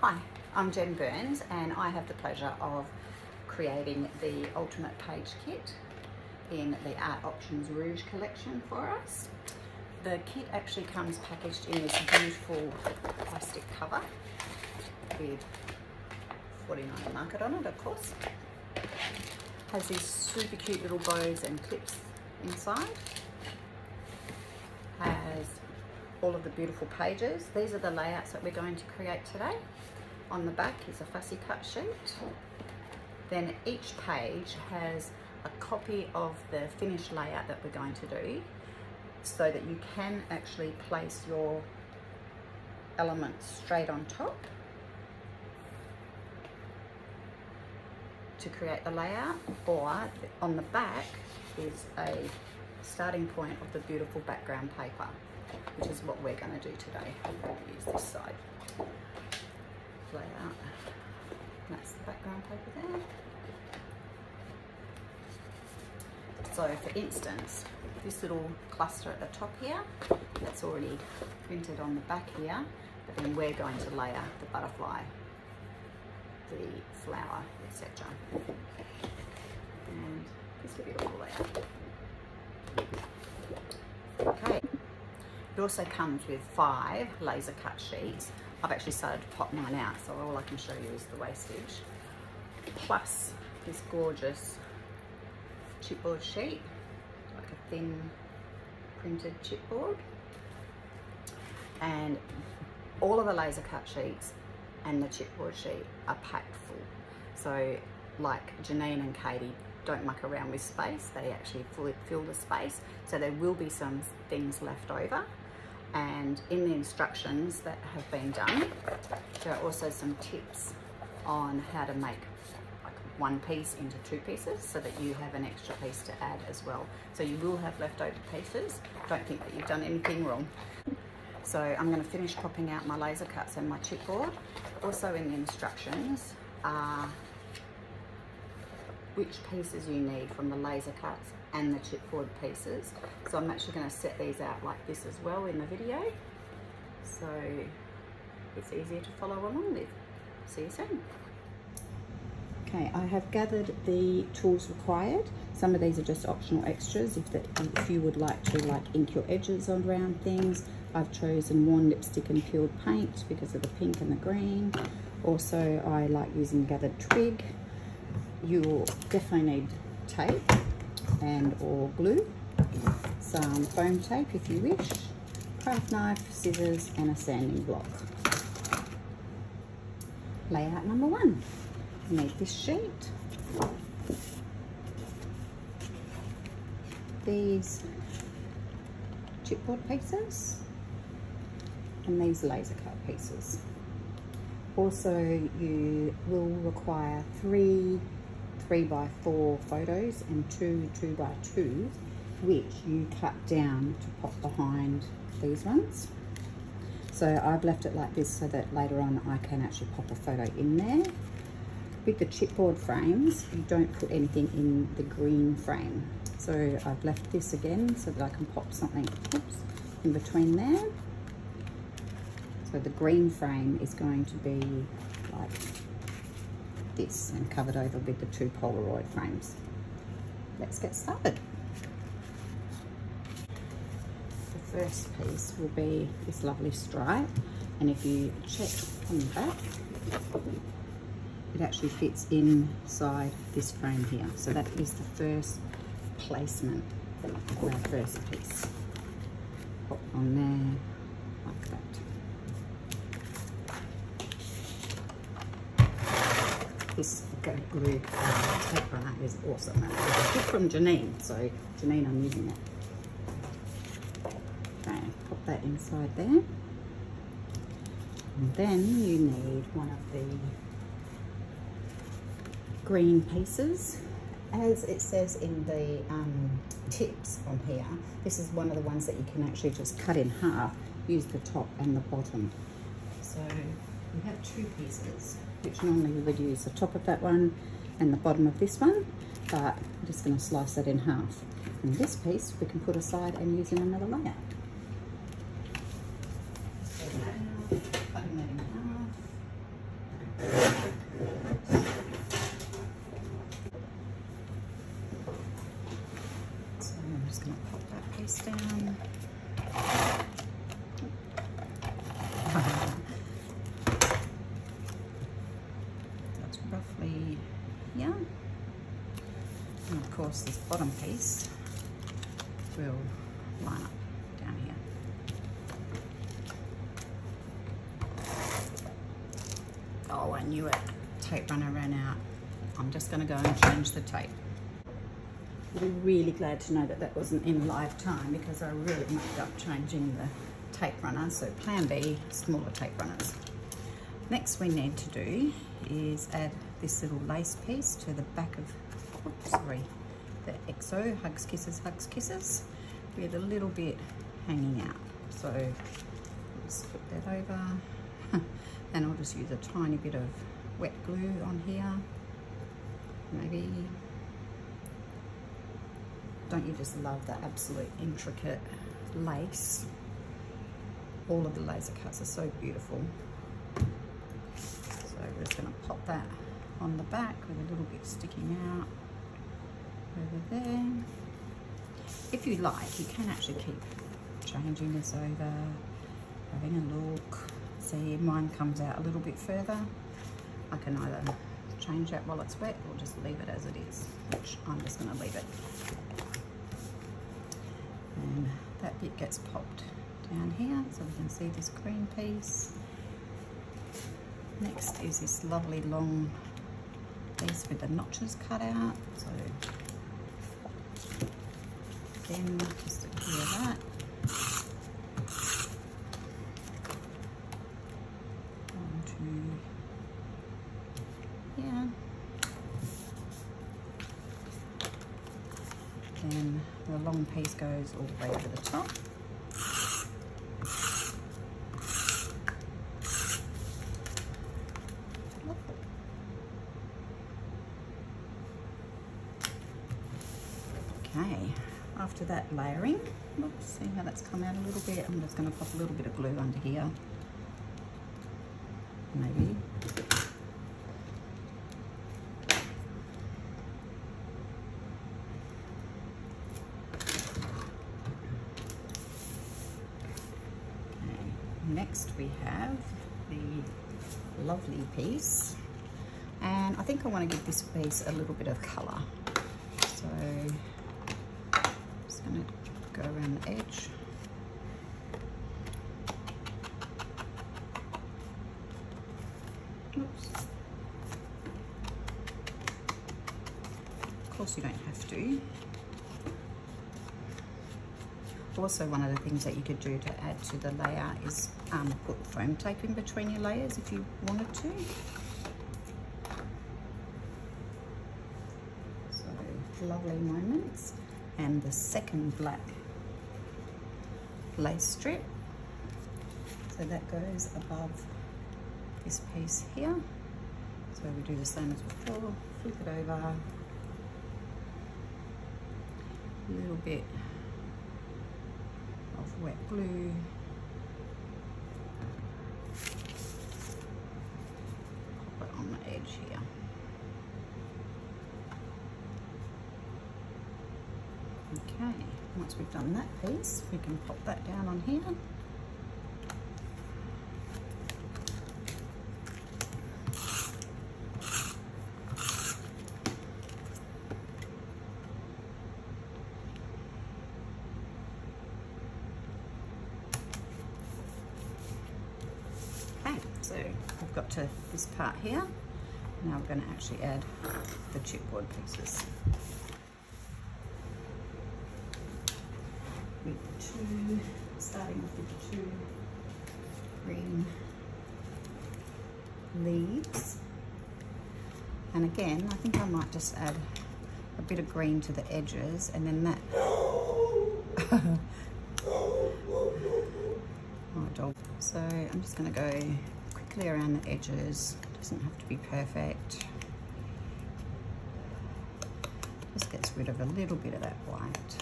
Hi, I'm Jen Burns and I have the pleasure of creating the Ultimate Page Kit in the ARToptions Rouge collection for us. The kit actually comes packaged in this beautiful plastic cover with 49 market on it of course. Has these super cute little bows and clips inside. Has all of the beautiful pages. These are the layouts that we're going to create today. On the back is a fussy cut sheet. Then each page has a copy of the finished layout that we're going to do so that you can actually place your elements straight on top to create the layout or on the back is a starting point of the beautiful background paper which is what we're going to do today. use this side layout. That's the background paper there. So for instance, this little cluster at the top here, that's already printed on the back here, but then we're going to layer the butterfly, the flower, etc. And this will a beautiful layout. Okay. It also comes with five laser cut sheets. I've actually started to pop mine out, so all I can show you is the wastage. Plus this gorgeous chipboard sheet, like a thin printed chipboard. And all of the laser cut sheets and the chipboard sheet are packed full. So like Janine and Katie don't muck around with space, they actually fill the space. So there will be some things left over. And in the instructions that have been done, there are also some tips on how to make like one piece into two pieces so that you have an extra piece to add as well. So you will have leftover pieces. Don't think that you've done anything wrong. So I'm going to finish popping out my laser cuts and my chipboard. Also in the instructions are which pieces you need from the laser cuts and the chipboard pieces. So I'm actually going to set these out like this as well in the video. So it's easier to follow along with. See you soon. Okay, I have gathered the tools required. Some of these are just optional extras if, if you would like to like ink your edges on round things. I've chosen worn lipstick and peeled paint because of the pink and the green. Also, I like using gathered twig. You'll definitely need tape and or glue, some foam tape if you wish, craft knife, scissors and a sanding block. Layout number one, need this sheet, these chipboard pieces and these laser cut pieces. Also, you will require three three by four photos and two two by two, which you cut down to pop behind these ones. So I've left it like this so that later on I can actually pop a photo in there. With the chipboard frames, you don't put anything in the green frame. So I've left this again so that I can pop something oops, in between there. So the green frame is going to be like this and covered over with the two Polaroid frames. Let's get started. The first piece will be this lovely stripe and if you check on the back it actually fits inside this frame here so that is the first placement of our first piece pop on there like that this glue paper is awesome. It's a gift from Janine, so Janine, I'm using it. Okay, pop that inside there. And then you need one of the green pieces. As it says in the um, tips on here, this is one of the ones that you can actually just cut in half, use the top and the bottom. So we have two pieces which normally we would use the top of that one and the bottom of this one, but I'm just going to slice that in half. And this piece we can put aside and use in another layer. nicely here. And of course this bottom piece will line up down here. Oh, I knew it. Tape runner ran out. I'm just going to go and change the tape. I'll really glad to know that that wasn't in live time because I really mucked up changing the tape runner. So plan B, smaller tape runners. Next we need to do is add this little lace piece to the back of, oops, sorry, the EXO Hugs Kisses Hugs Kisses with a little bit hanging out. So let's flip that over and I'll just use a tiny bit of wet glue on here. Maybe, don't you just love the absolute intricate lace? All of the laser cuts are so beautiful. So we're just gonna pop that on the back with a little bit sticking out over there. If you like, you can actually keep changing this over, having a look. See, mine comes out a little bit further. I can either change that while it's wet or just leave it as it is, which I'm just gonna leave it. And that bit gets popped down here so we can see this green piece. Next is this lovely long piece with the notches cut out. So again, just to that. yeah. Then the long piece goes all the way to the top. Okay, after that layering, oops, see how that's come out a little bit? I'm just going to pop a little bit of glue under here. Maybe. Okay, next we have the lovely piece and I think I want to give this piece a little bit of colour so go around the edge. Oops. Of course you don't have to. Also one of the things that you could do to add to the layer is um, put foam tape in between your layers if you wanted to. So lovely moments and the second black lace strip. So that goes above this piece here. So we do the same as before, flip it over, a little bit of wet glue, pop it on the edge here. Okay, once we've done that piece, we can pop that down on here. Okay, so I've got to this part here. Now we're going to actually add the chipboard pieces. two, starting off with two green And again, I think I might just add a bit of green to the edges and then that. oh, dog. So I'm just gonna go quickly around the edges. Doesn't have to be perfect. Just gets rid of a little bit of that white.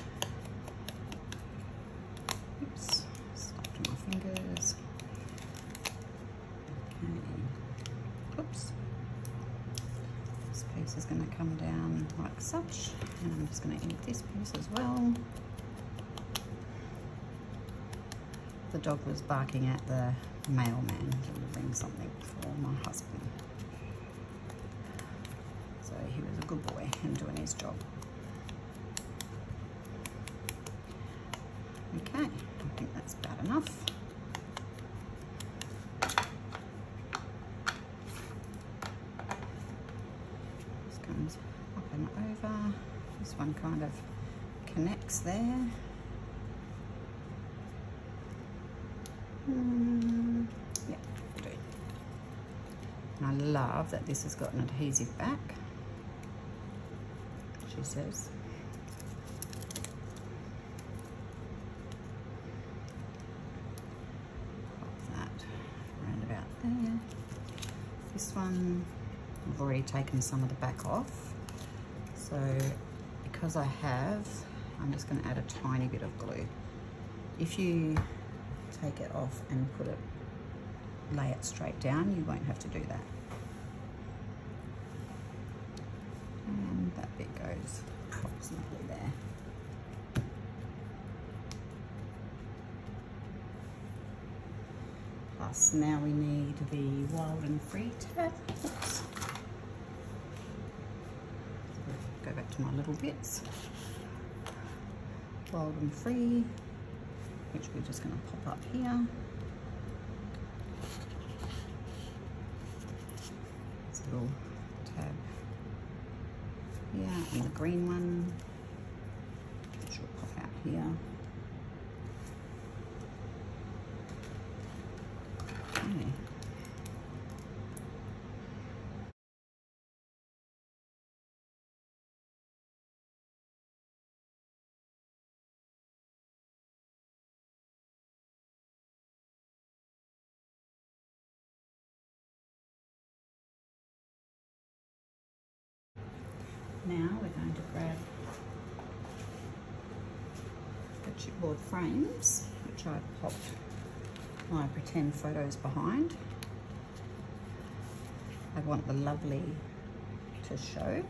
Come down like such. And I'm just going to ink this piece as well. The dog was barking at the mailman delivering something for my husband. So he was a good boy and doing his job. Okay, I think that's about enough. This comes up and over. This one kind of connects there. Mm, yeah, do. Love that this has got an adhesive back, she says. Pop that around about there. This one, I've already taken some of the back off. So because I have, I'm just going to add a tiny bit of glue. If you take it off and put it, lay it straight down, you won't have to do that. And approximately there. Plus now we need the wild and free tab. Oops. Go back to my little bits. Wild and free, which we're just going to pop up here. This little tab here, and the green one, which will pop out here. Okay. Now we're going to grab the chipboard frames, which I popped my pretend photos behind. I want the lovely to show.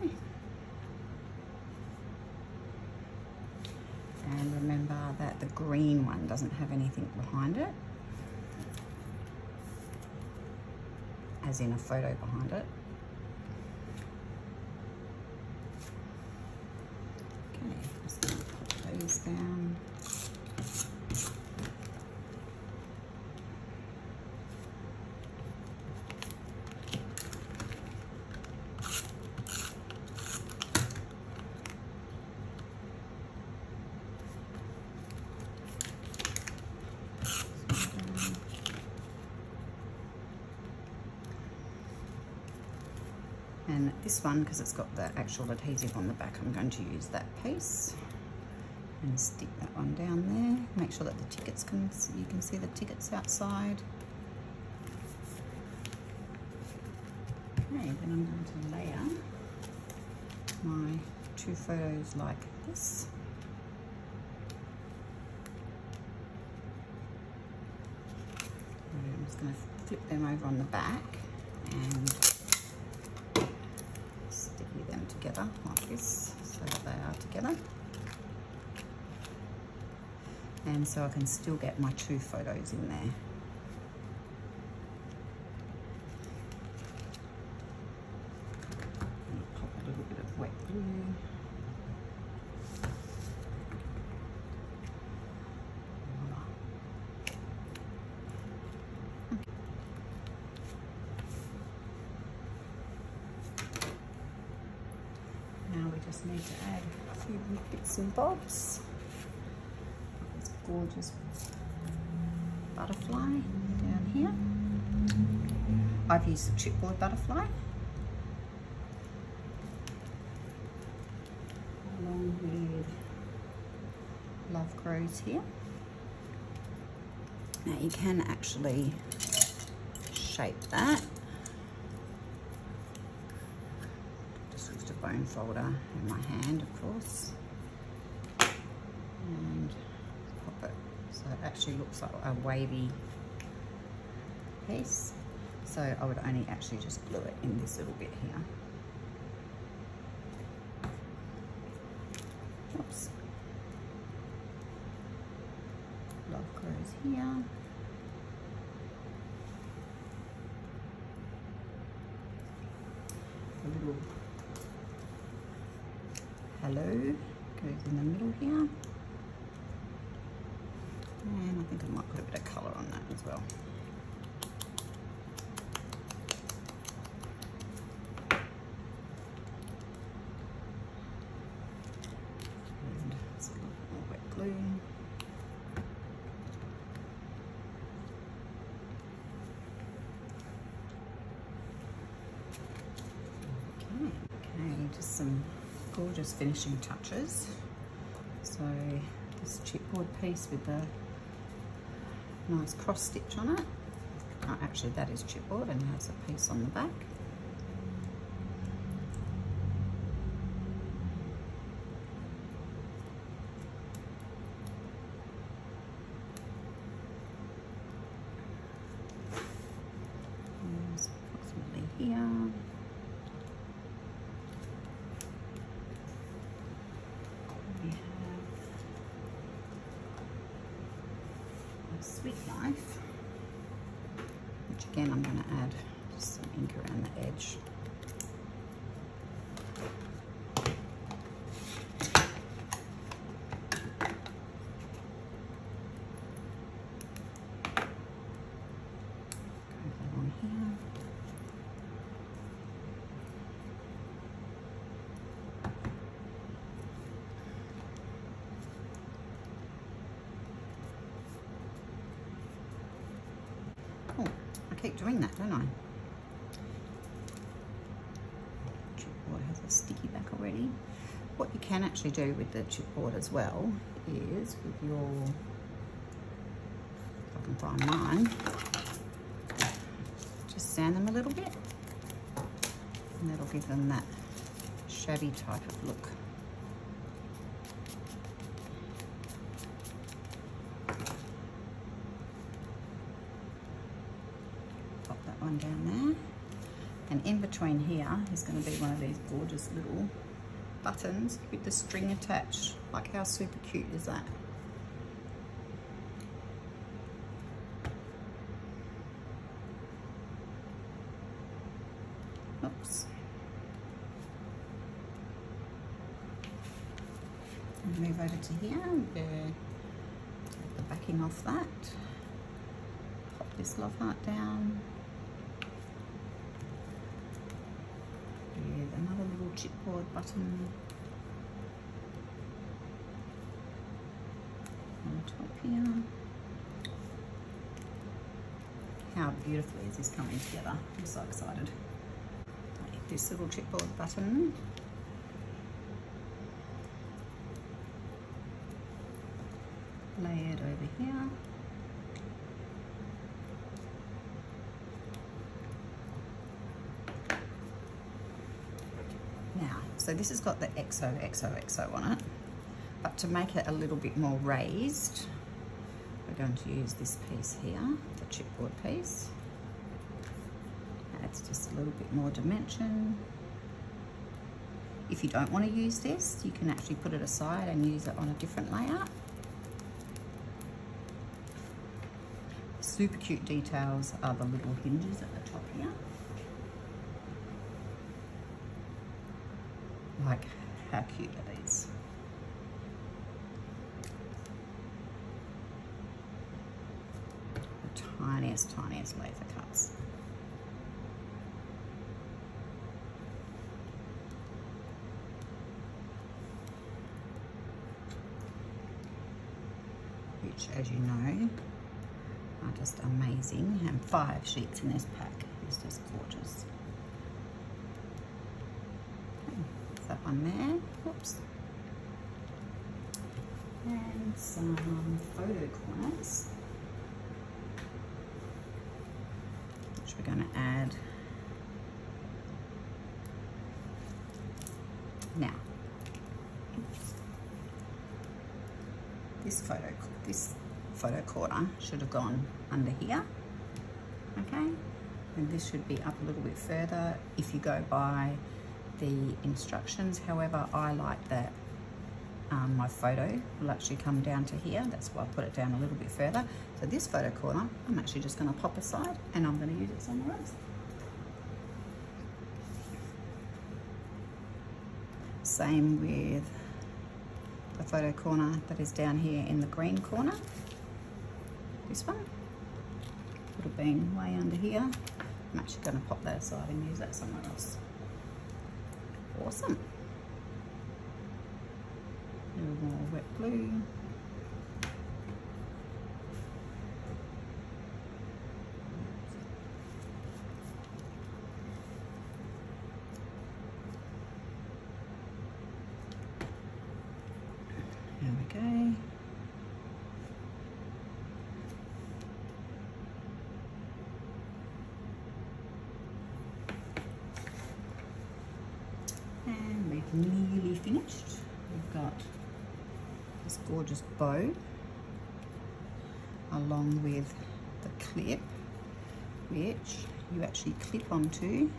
And remember that the green one doesn't have anything behind it. As in a photo behind it. Okay, just gonna put those down. And this one, because it's got the actual adhesive on the back, I'm going to use that piece and stick that one down there. Make sure that the tickets can, you can see the tickets outside. Okay, then I'm going to layer my two photos like this. I'm just going to flip them over on the back and sticky them together like this so that they are together. And so I can still get my two photos in there. And pop a little bit of wet glue. Voila. Now we just need to add a few bits and bobs. Gorgeous butterfly down here. I've used the chipboard butterfly. Along with Love Grows here. Now you can actually shape that. Just used a bone folder in my hand, of course. And pop it so it actually looks like a wavy piece. So I would only actually just glue it in this little bit here. Oops. Love grows here. A little hello goes in the middle here. I think I might put a bit of colour on that as well. And it's a little bit more wet glue. Okay, okay, just some gorgeous finishing touches. So this chipboard piece with the nice cross stitch on it. Oh, actually that is chipboard and has a piece on the back. There's approximately here. We have a sweet knife, which again I'm going to add just some ink around the edge. Go that on here. Oh, I keep doing that, don't I? Chipboard has a sticky back already. What you can actually do with the chipboard as well is with your, if I can find mine, just sand them a little bit and that'll give them that shabby type of look. pop that one down there. And in between here is going to be one of these gorgeous little buttons with the string attached. Like how super cute is that? Oops. Move over to here take the backing off that. Pop this love heart down. With another little chipboard button on top here. How beautifully is this coming together? I'm so excited. This little chipboard button lay it over here. Now, so this has got the XOXOXO on it, but to make it a little bit more raised, we're going to use this piece here, the chipboard piece. Adds just a little bit more dimension. If you don't want to use this, you can actually put it aside and use it on a different layout. Super cute details are the little hinges at the top here. Like, how cute are these? The tiniest, tiniest laser cuts. Which, as you know, are just amazing. And five sheets in this pack is just gorgeous. that one there. Whoops. Some um, photo corners, which we're going to add now. This photo, this photo corner should have gone under here, okay? And this should be up a little bit further if you go by the instructions. However, I like that um, my photo will actually come down to here. That's why I put it down a little bit further. So this photo corner, I'm actually just going to pop aside and I'm going to use it somewhere else. Same with the photo corner that is down here in the green corner. This one would have been way under here. I'm actually going to pop that aside and use that somewhere else. Awesome. A little more wet glue. There we go. And we've nearly finished. We've got this gorgeous bow along with the clip which you actually clip onto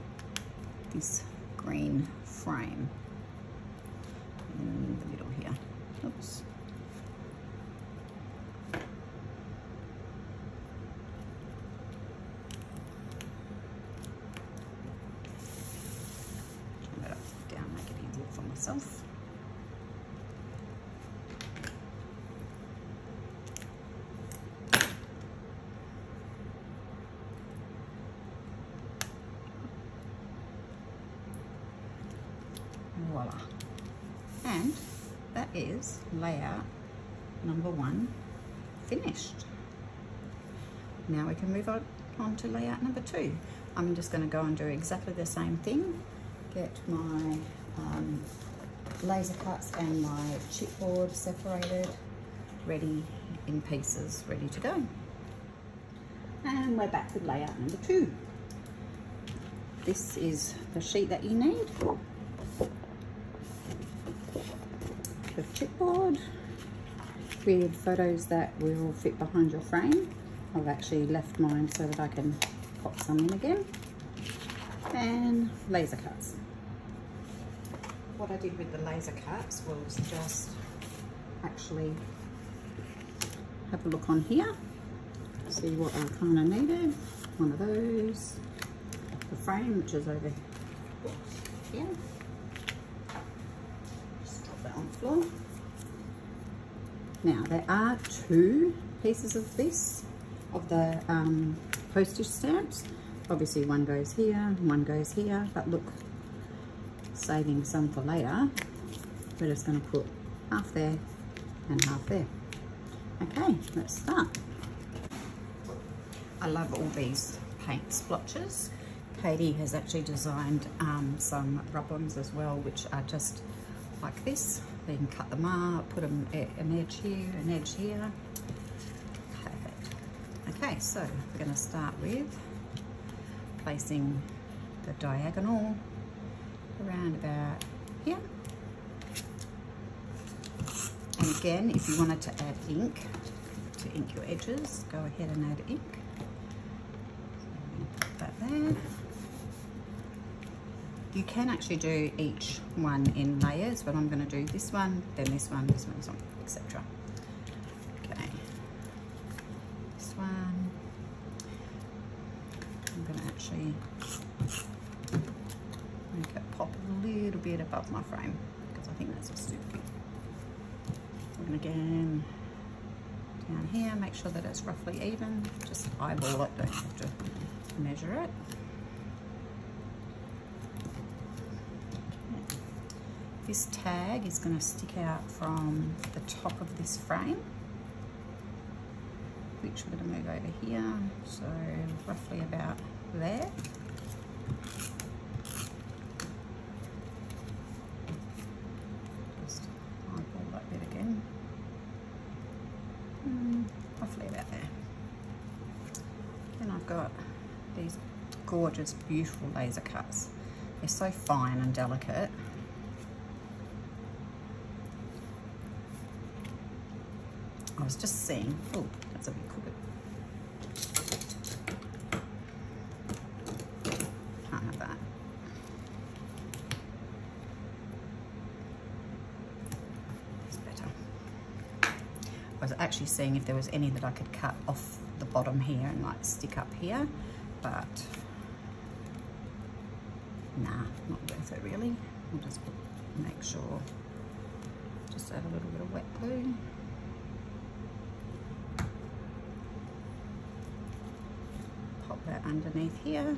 this green frame in the middle here. Oops. Turn that upside down, make it easier for myself. Voila. And that is layout number one finished. Now we can move on, to layout number two. I'm just going to go and do exactly the same thing. Get my um, laser cuts and my chipboard separated, ready in pieces, ready to go. And we're back with layout number two. This is the sheet that you need. The chipboard with photos that will fit behind your frame. I've actually left mine so that I can pop some in again. And laser cuts. What I did with the laser cuts was just actually have a look on here, see what I kind of needed. One of those, the frame which is over here. Just drop that on the floor. Now there are two pieces of this, of the um, postage stamps. Obviously one goes here, one goes here, but look, saving some for later, we're just going to put half there and half there. Okay, let's start. I love all these paint splotches. Katie has actually designed um, some rub-ons as well, which are just like this. You can cut them up, put them an edge here, an edge here. Okay, so we're going to start with placing the diagonal around about here. And again, if you wanted to add ink, to ink your edges, go ahead and add ink. Put that there. You can actually do each one in layers, but I'm going to do this one, then this one, this one, this one, etc. Okay. This one. Make it pop a little bit above my frame because I think that's super cute. And again, down here, make sure that it's roughly even. Just eyeball it, don't have to measure it. This tag is going to stick out from the top of this frame, which we're going to move over here, so roughly about there. Just eyeball that bit again. Mm, roughly about there. Then I've got these gorgeous, beautiful laser cuts. They're so fine and delicate. I was just seeing, oh, that's a bit crooked. Can't have that. It's better. I was actually seeing if there was any that I could cut off the bottom here and like stick up here, but nah, not worth it really. I'll just make sure, just add a little bit of wet glue. Pop that underneath here.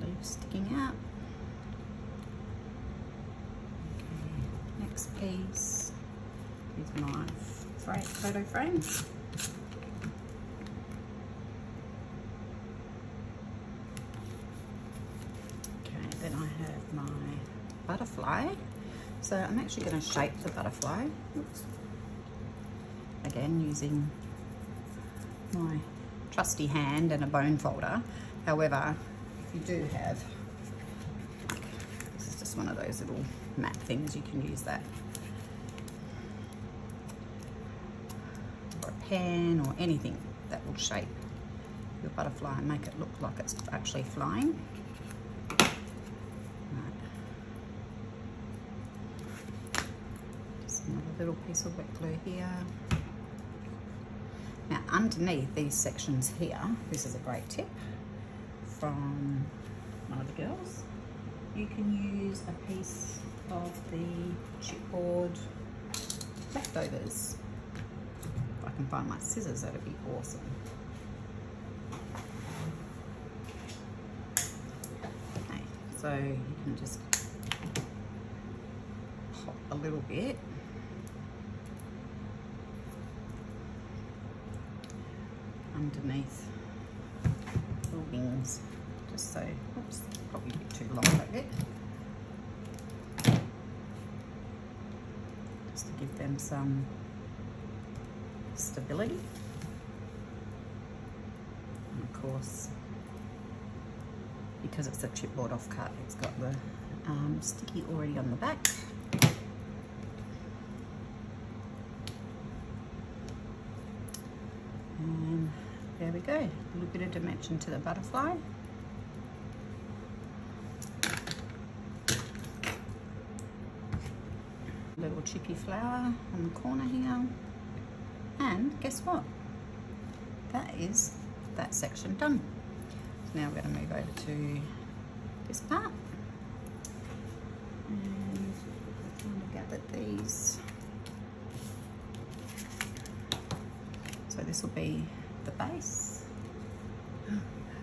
Leave sticking out. Okay, next piece is my photo frame. my butterfly. So I'm actually going to shape the butterfly. Oops. Again, using my trusty hand and a bone folder. However, if you do have, this is just one of those little mat things, you can use that. Or a pen or anything that will shape your butterfly and make it look like it's actually flying. Just another little piece of wet glue here. Now underneath these sections here, this is a great tip from one of the girls. You can use a piece of the chipboard leftovers. Can find my scissors, that'd be awesome. Okay, so you can just pop a little bit underneath the wings, just so, oops, probably a bit too long that bit. Just to give them some stability. And of course, because it's a chipboard offcut, it's got the um, sticky already on the back. There we go, a little bit of dimension to the butterfly. Little chippy flower on the corner here. And guess what? That is that section done. Now we're going to move over to this part. And kind of gathered these. So this will be the base.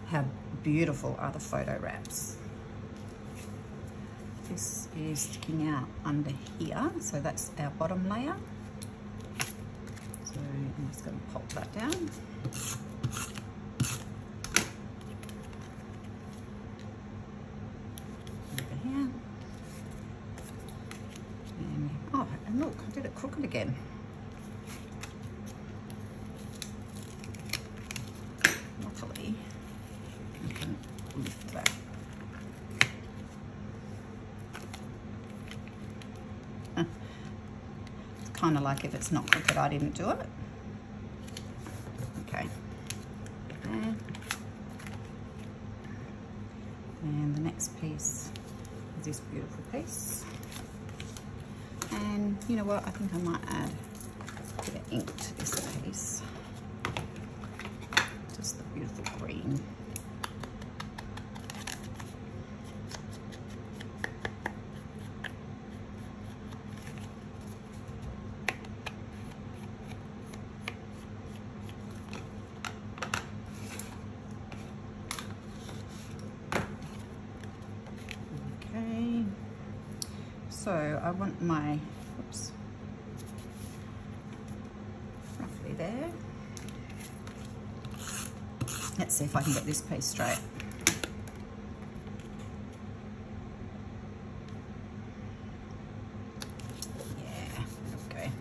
How beautiful are the photo wraps? This is sticking out under here, so that's our bottom layer. So I'm just going to pop that down. Over here. And, oh, and look, I did it crooked again. kind of like if it's not crooked, I didn't do it. Okay. And the next piece is this beautiful piece. And you know what, I think I might add a bit of ink to this piece. Just the beautiful green. So I want my, oops, roughly there. Let's see if I can get this piece straight. Yeah, okay.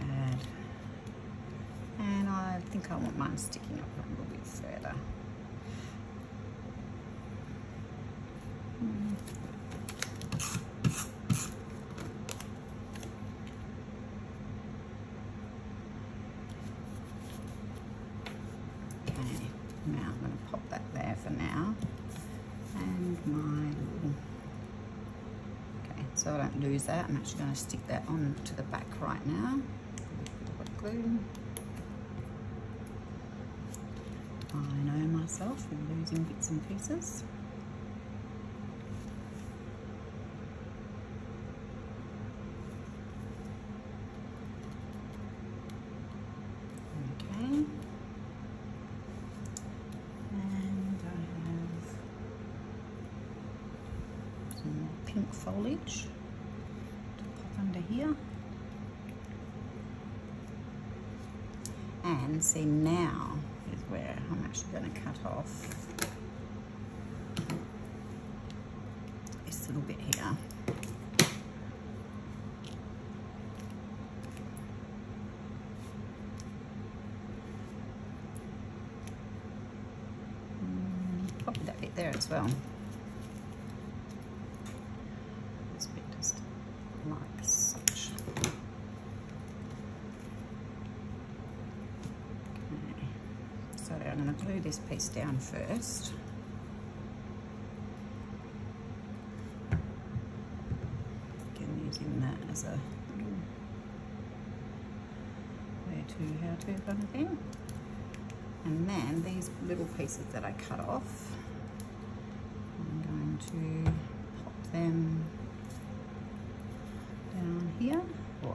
Add, and I think I want mine sticking up a little bit further. So I don't lose that. I'm actually going to stick that on to the back right now. glue. I know my myself with losing bits and pieces. Okay. And I have some more pink foliage to pop under here. And see now is where I'm actually going to cut off this little bit here. Mm, Probably well. This bit just like such. Okay. So I'm going to glue this piece down first. Again, using that as a where to, how to kind of thing. And then these little pieces that I cut off, I'm going to pop them down here, or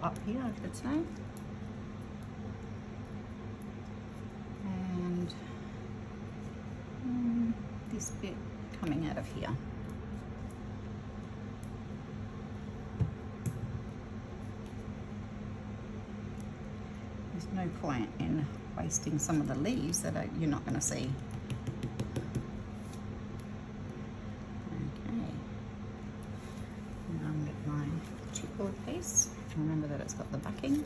say. And mm, this bit coming out of here. There's no point in wasting some of the leaves that are, you're not going to see. Okay. Now I'm get my chipboard piece. Remember that it's got the backing.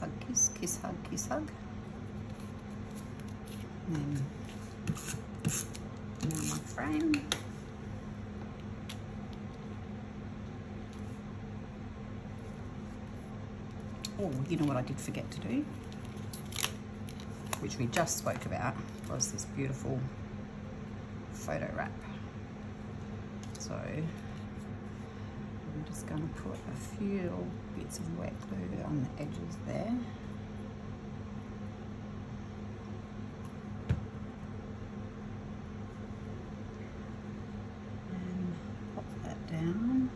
Hug, kiss, hug, kiss, hug, kiss, hug. And then my frame. Oh, you know what I did forget to do? Which we just spoke about was this beautiful photo wrap. So just going to put a few bits of wet glue on the edges there. And pop that down.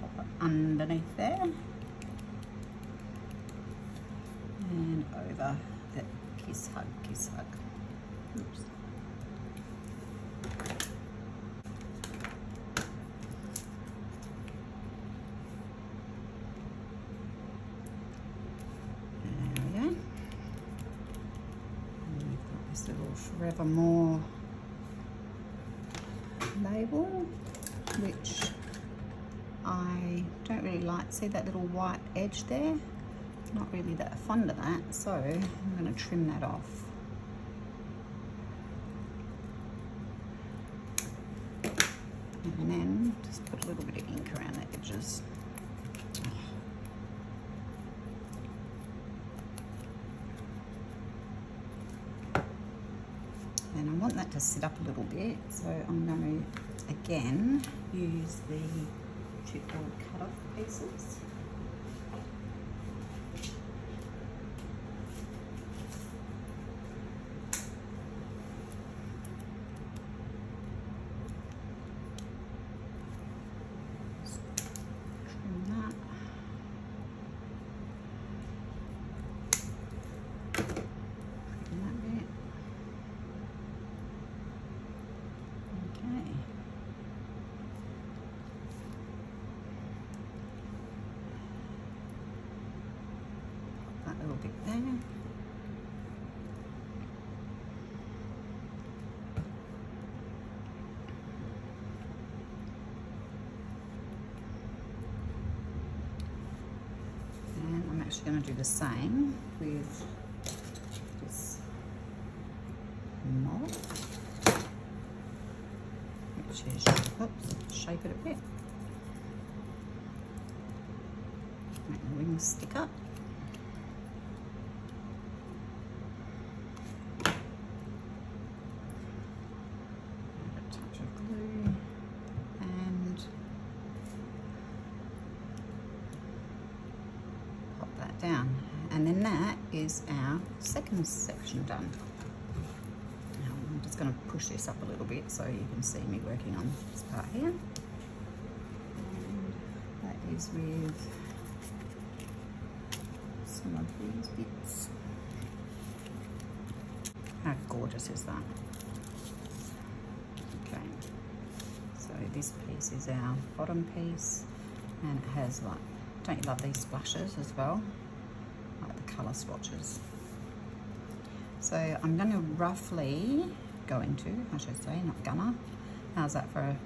Pop it underneath there. And over the kiss hug, kiss hug. Oops. There we go. And we've got this little Forevermore label, which I don't really like. See that little white edge there? Not really that fond of that, so I'm going to trim that off. And then just put a little bit of ink around the edges. And I want that to sit up a little bit, so I'm going to again use the chipboard cut off pieces. Trim that. Trim that bit. Okay. Pop that little bit there. And I'm actually going do the same with this mold, which is, oops, shape it a bit. Make the wings stick up. Add a touch of glue. and then that is our second section done. Now I'm just going to push this up a little bit so you can see me working on this part here. And that is with some of these bits. How gorgeous is that? Okay, so this piece is our bottom piece and it has like, don't you love these splashes as well? Colour swatches. So I'm going to roughly, going to, I should say, not gonna. How's that for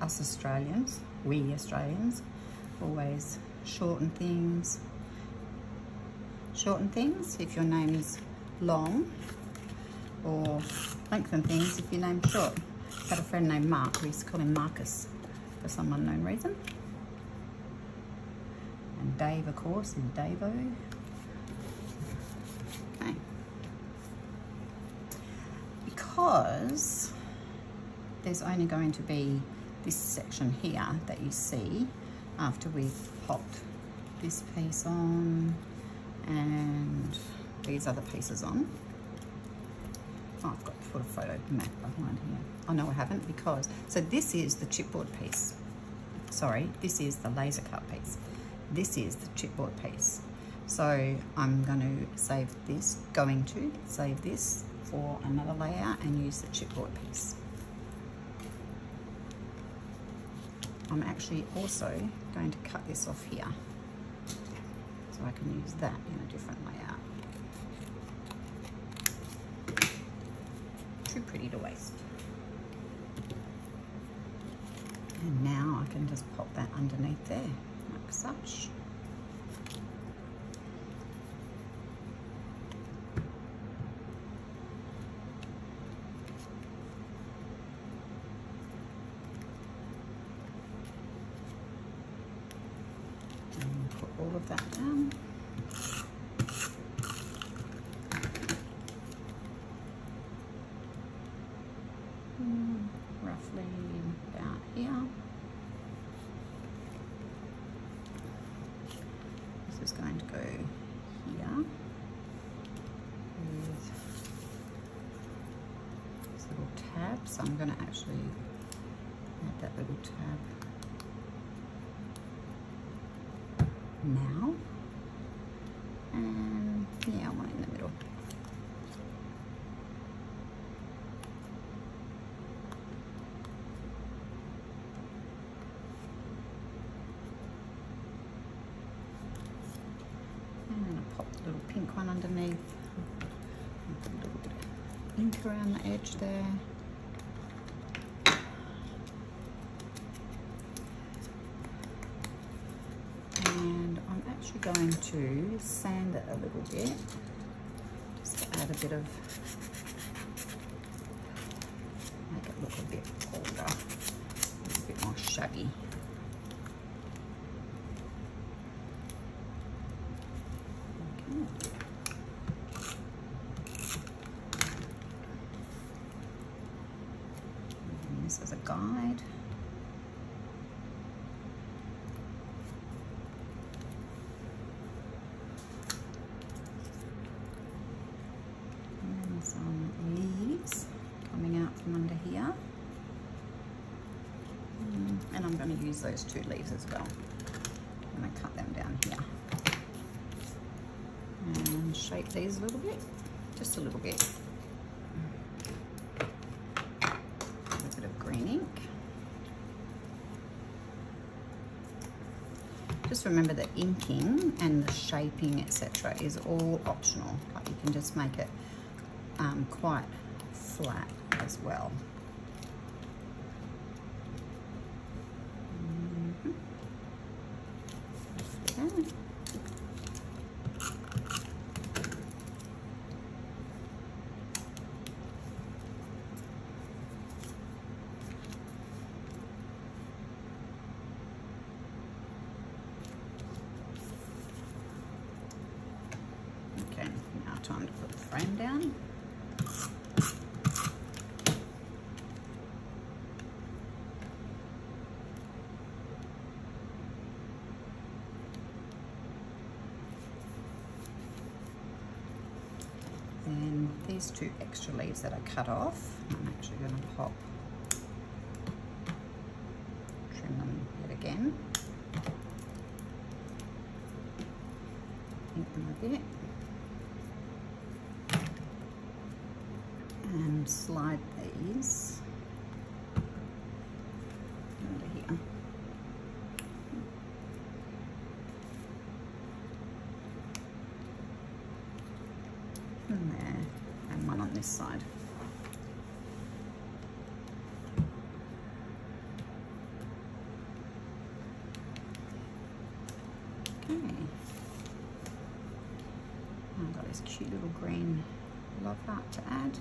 us Australians? We Australians always shorten things. Shorten things if your name is long or lengthen things if your name's short. I had a friend named Mark, we used to call him Marcus for some unknown reason. And Dave, of course, is Davo. Okay. Because there's only going to be this section here that you see after we've popped this piece on and these other pieces on. Oh, I've got to put a photo map behind here. Oh no, I haven't because, so this is the chipboard piece. Sorry, this is the laser cut piece. This is the chipboard piece. So I'm going to save this, going to save this for another layout and use the chipboard piece. I'm actually also going to cut this off here so I can use that in a different layout. Too pretty to waste. And now I can just pop that underneath there like such. And put all of that down. Mm, roughly about here. This is going to go here with this little tab. So I'm going to actually add that little tab now. And yeah, I want it in the middle. And I pop the little pink one underneath. And put a little bit ink around the edge there. And I'm actually going to sand it a little bit. Just to add a bit of, make it look a bit older, a bit more shaggy. Okay. And this is a guide. And some leaves coming out from under here. Mm, And I'm going to those two leaves as well. I'm to cut them down here. And shape these a little bit, just a little bit. A bit of green ink. Just remember that inking and the shaping, etc., is all optional. You can just make it um, quite flat as well. Mhm. Okay. Okay, now time to put the frame down. these two extra leaves that I cut off. I'm actually going to pop, trim them yet again. Ink them a bit. And slide these under here. And there, and one on this side. Okay. I've got this cute little green love heart to add.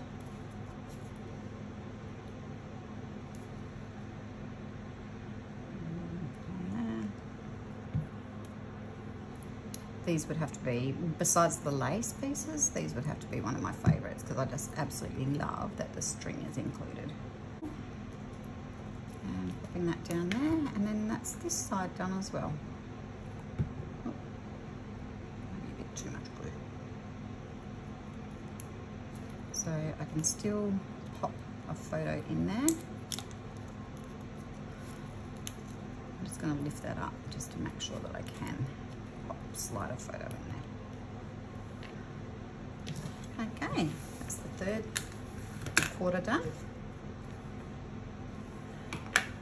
These would have to be, besides the lace pieces, these would have to be one of my favorites because I just absolutely love that the string is included. And popping that down there, and then that's this side done as well. Oh, maybe a bit too much glue. So I can still pop a photo in there. I'm just going to lift that up just to make sure that I can slide a photo in there. Okay, that's the third quarter done.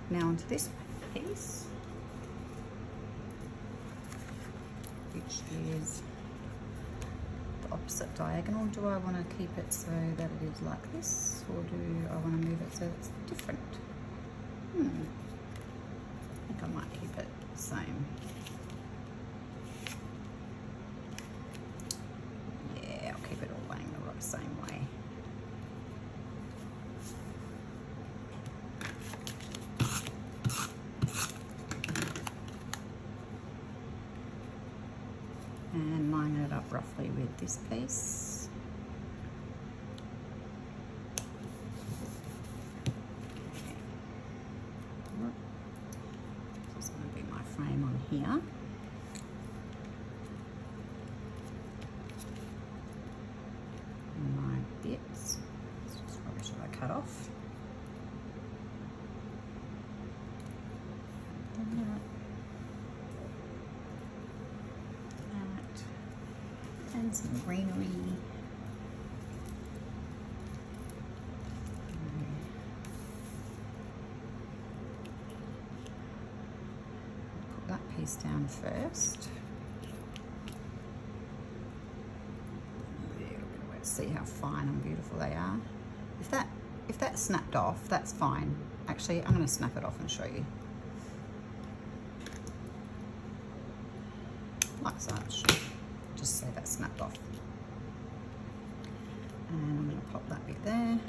Now onto this piece, which is the opposite diagonal. Do I want to keep it so that it is like this, or do I want to move it so it's different? Hmm. I think I might keep it the same. Same way. And line it up roughly with this piece. This is going to be my frame on here. and some greenery. Put that piece down first. See how fine and beautiful they are. If that if that snapped off, that's fine. Actually, I'm going to snap it off and show you. Like such just say that snapped off. And I'm going to pop that bit there.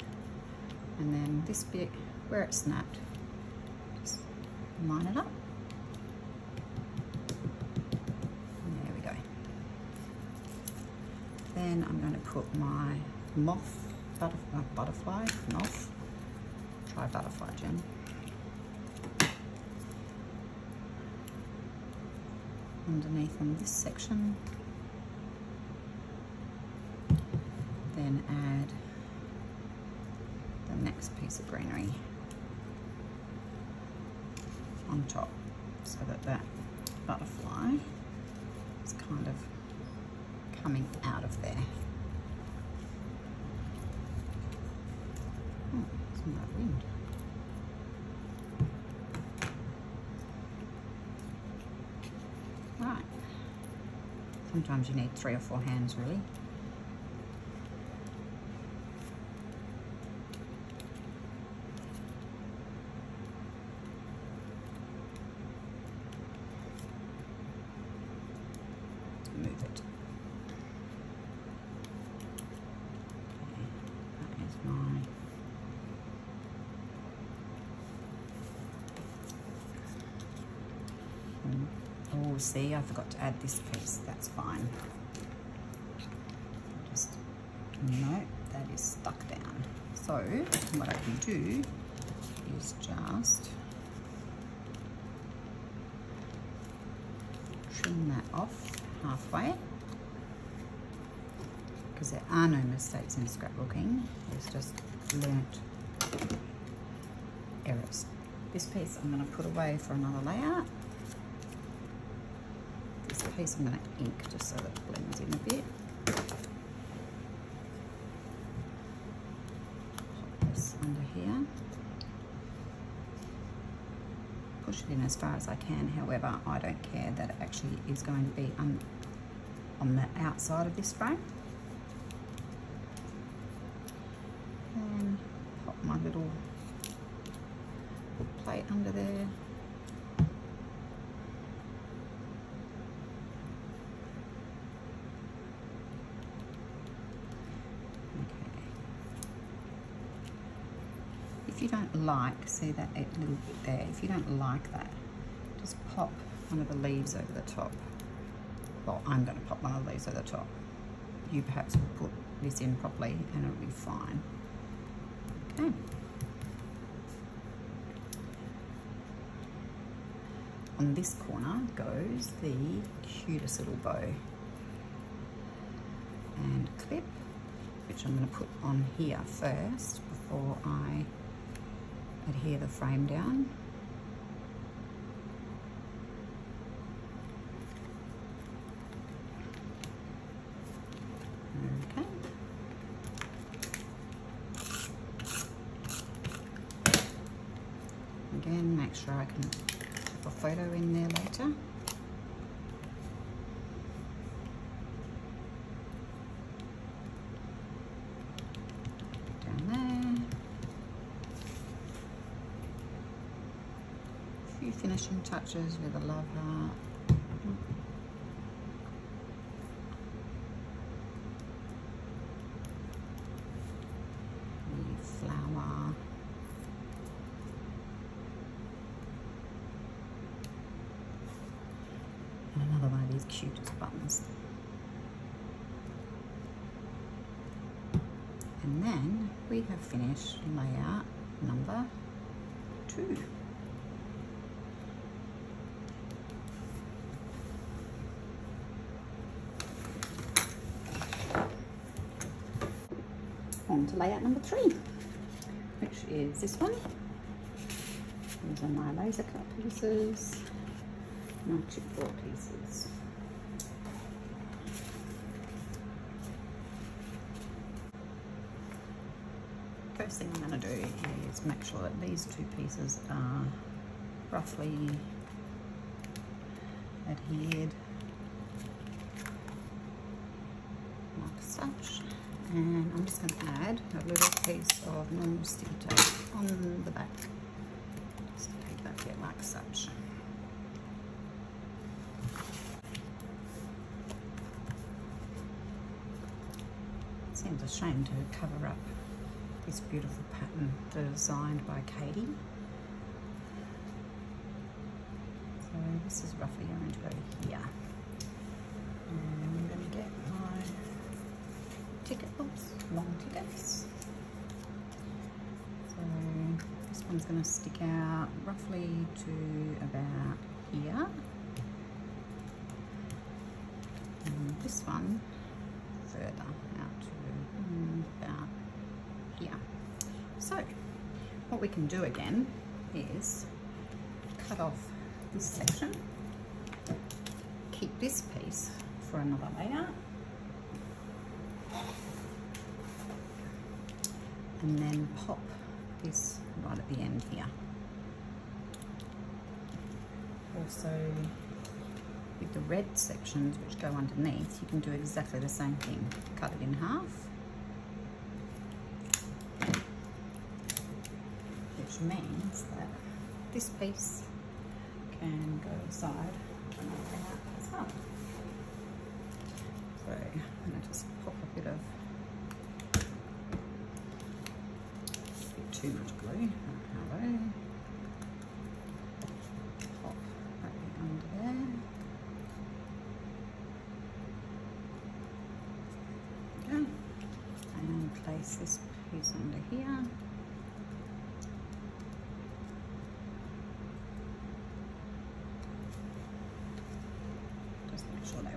And then this bit where it snapped, just line it up. There we go. Then I'm going to put my moth, butterfly, uh, butterfly moth, try butterfly, Jen. underneath on this section then add the next piece of greenery on top so that that butterfly is kind of coming out of there. Oh, some that wind. Right. Sometimes you need three or four hands really. Oh, see, I forgot to add this piece. That's fine. Just, no, that is stuck down. So, what I can do is just trim that off halfway. because there are no mistakes in scrapbooking. It's just learnt errors. This piece I'm going to put away for another layout. Piece I'm going to ink just so that it blends in a bit. Pop this under here. Push it in as far as I can, however, I don't care that it actually is going to be on, on the outside of this frame. And pop my little plate under there. Okay. If you don't like, see that little bit there, if you don't like that, just pop one of the leaves over the top. Well, I'm going to pop one of the leaves over the top. You perhaps put this in properly and it'll be fine. Okay. on this corner goes the cutest little bow and clip which I'm going to put on here first before I adhere the frame down okay again make sure I can a photo in there later. Down there. A few finishing touches with a love heart. cute as buttons. And then we have finished layout number two. On to layout number three, which is this one. These are my laser cut pieces, my chipboard pieces. first thing I'm going to do is make sure that these two pieces are roughly adhered like such and I'm just going to add a little piece of normal steel tape on the back just take that bit like such seems a shame to cover up this beautiful pattern designed by Katie. So this is roughly going to go here. And I'm going to get my ticket, oops, long tickets. So this one's going to stick out roughly to about here. And this one further out to about here. So what we can do again is cut off this section, keep this piece for another layer, and then pop this right at the end here. Also, with the red sections which go underneath, you can do exactly the same thing. Cut it in half which means that this piece can go aside and out as well. So I'm going to just pop a bit of a bit too much glue. Hello. Pop that bit under there. Okay. And place this piece under here.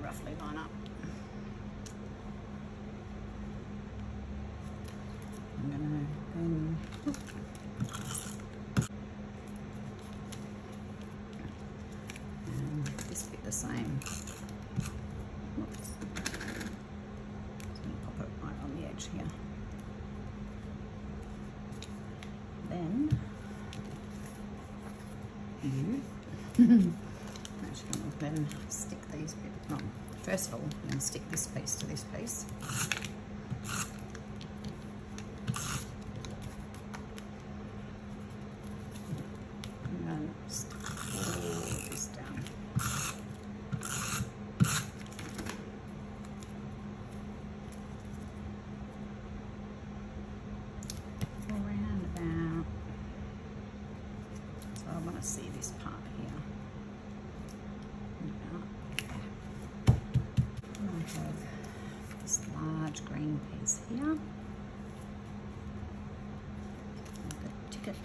roughly line up. you. I'm going to then stick these, no, first of all, I'm going to stick this piece to this piece.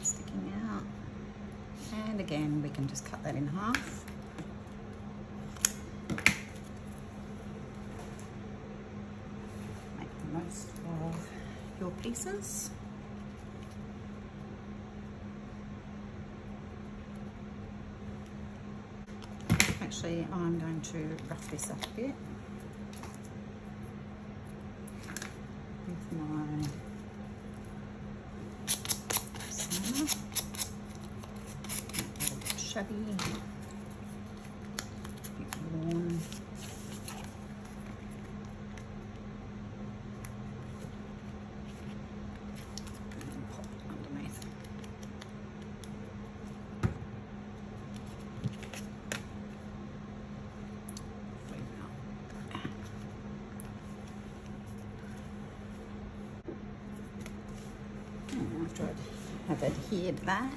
sticking out. And again, we can just cut that in half. Make the most of your pieces. Actually, I'm going to rough this up a bit with my chubby, worn. after I've adhered that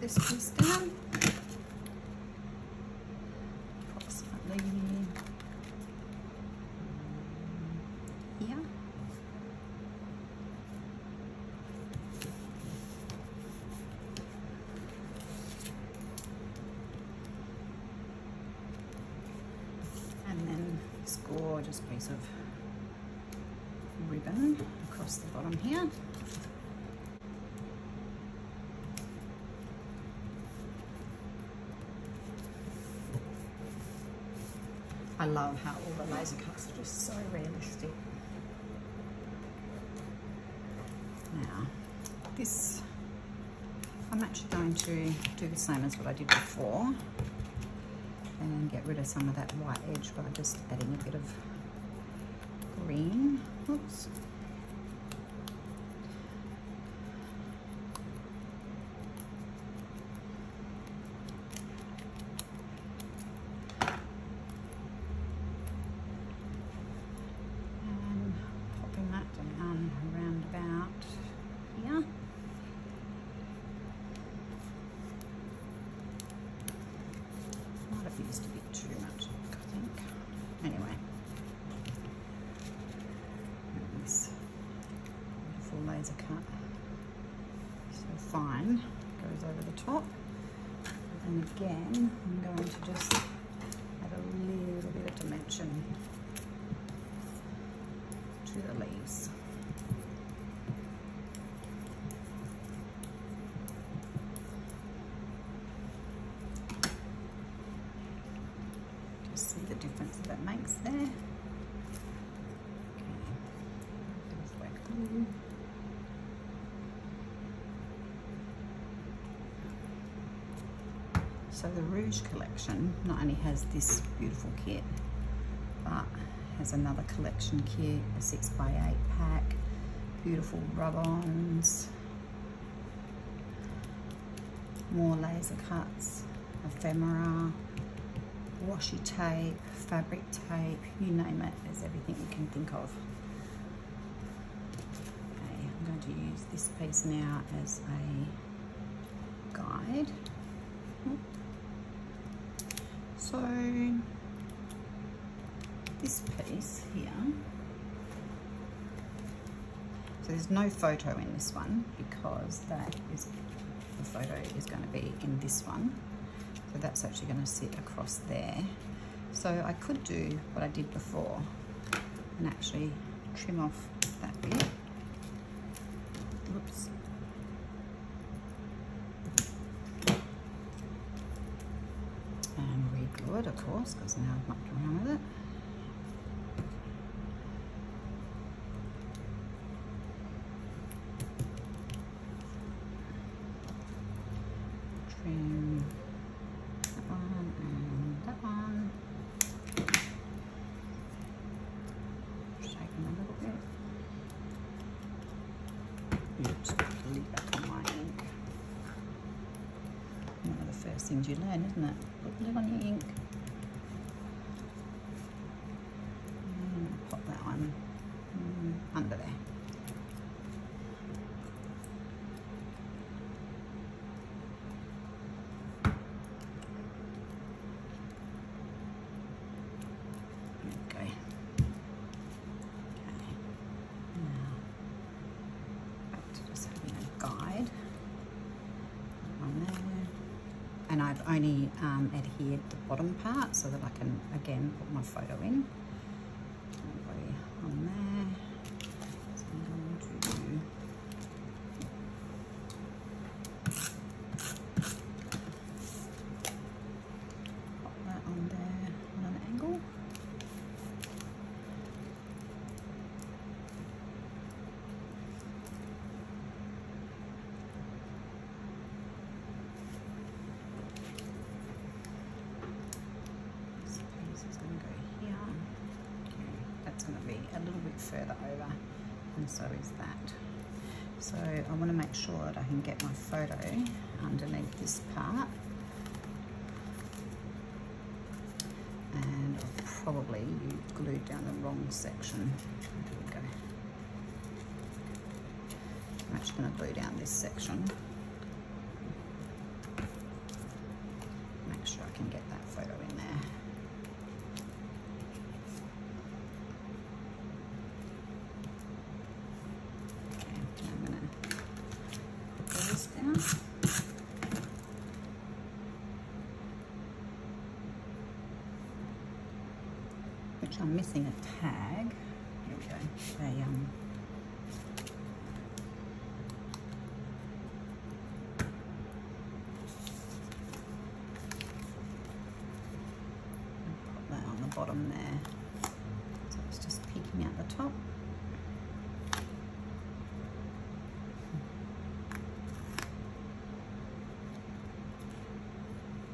this piece down. Approximately here. And then this gorgeous piece of ribbon across the bottom here. I love how all the laser cuts are just so realistic. Now, this, I'm actually going to do the same as what I did before and get rid of some of that white edge by just adding a bit of green. Oops. laser cut. So fine goes over the top. And again, I'm going to just add a little bit of dimension to the leaves. Just see the difference that makes there. Okay. So the Rouge collection not only has this beautiful kit, but has another collection kit, a six by eight pack, beautiful rub-ons, more laser cuts, ephemera, washi tape, fabric tape, you name it, there's everything you can think of. Okay, I'm going to use this piece now as a guide. So this piece here, so there's no photo in this one because that is, the photo is going to be in this one. So that's actually going to sit across there. So I could do what I did before and actually trim off that bit. Whoops. glue it, of course, because now I've mucked around with it. Oops, got the lid back on my ink. One of the first things you learn, isn't it? Put the lid on your ink. And pop that one mm, under there. Okay. Okay. Now, back to just having a guide on there. And I've only um, adhered the bottom part so that I can again put my photo in. Probably on there. So I'm going to pop that on there on an angle. This piece is going to go here. Okay, that's going to be a little bit further over, and so is that. So I want to make sure that I can get my photo underneath this part. And I've probably glued down the wrong section. There we go. I'm actually going to glue down this section. Make sure I can get that photo in there. Okay, now I'm going to put those down. Which I'm missing a tag. Here we go. A um, put that on the bottom there. So it's just peeking out the top.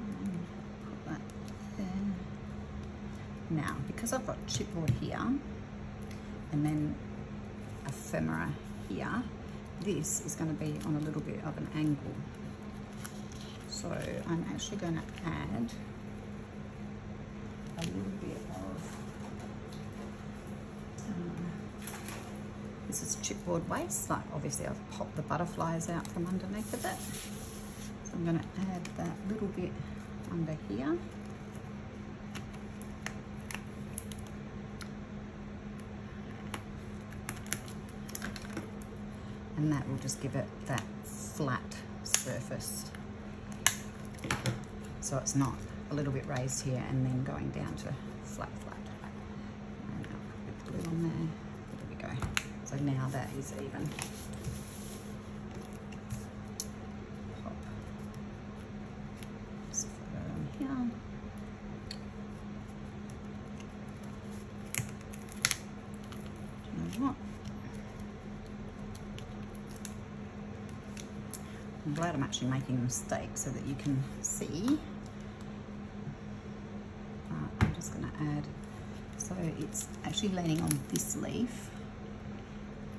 And Put that there. Now, chipboard here and then ephemera here, this is going to be on a little bit of an angle. So I'm actually going to add a little bit of um, this is chipboard waste like obviously I've popped the butterflies out from underneath of it so I'm going to add that little bit under here and that will just give it that flat surface. So it's not a little bit raised here and then going down to flat flat. And I'll put glue on there. There we go. So now that is even Pop this photo on here Do you know what I'm glad I'm actually making a mistake so that you can see. Uh, I'm just going to add, so it's actually leaning on this leaf.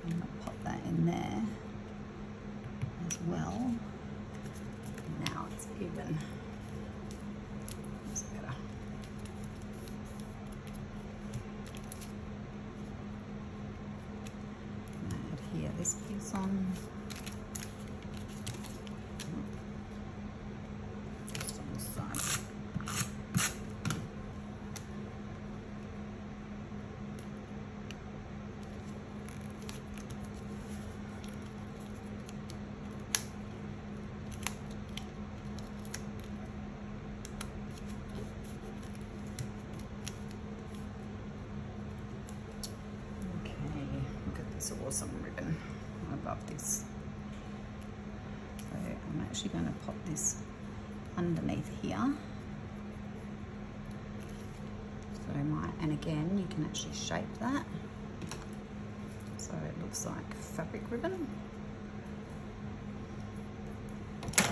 I'm going to pop that in there as well. Now it's even. It's better. Add here this piece on. Just on the side. Okay, awesome ribbon. I love this. So I'm actually going to pop this underneath here. So my, and again, you can actually shape that. So it looks like fabric ribbon. That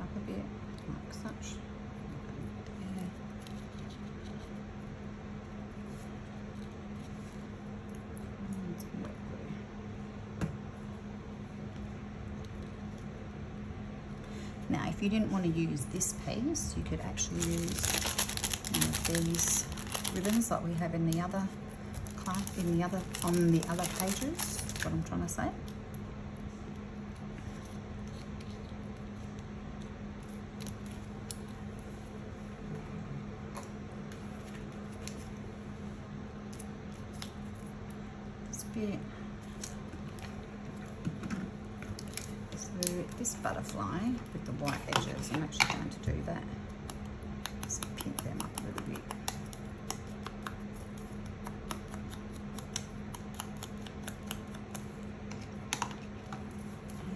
up a bit, like such. There. And wet glue. You didn't want to use this piece, you could actually use one of these ribbons like we have in the other class, in the other, on the other pages, what I'm trying to say. This bit. So this butterfly with the white edges, I'm actually going to do that. Just pink them up a little bit.